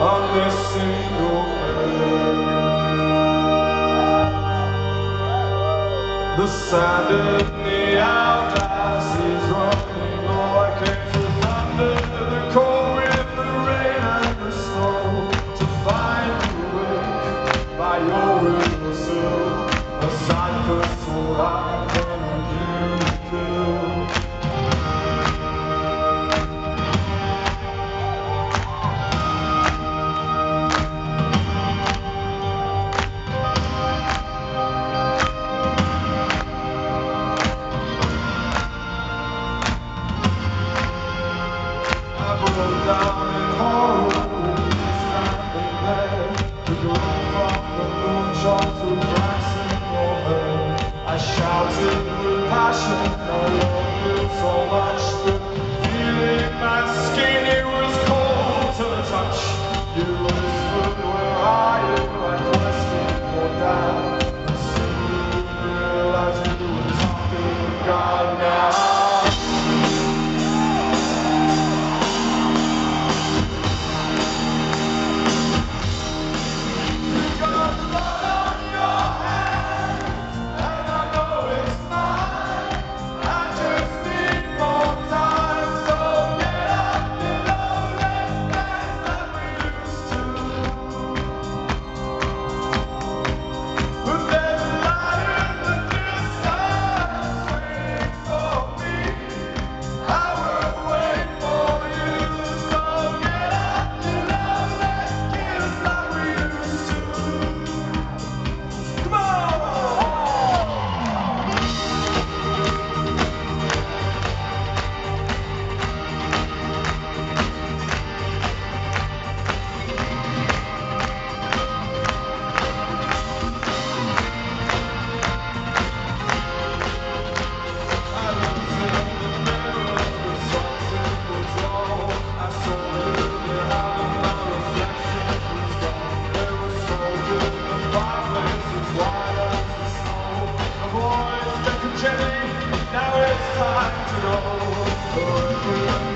On this single. The sound of neon is running. The moon shone through and. I shouted with passion, I love you so much. hard to know.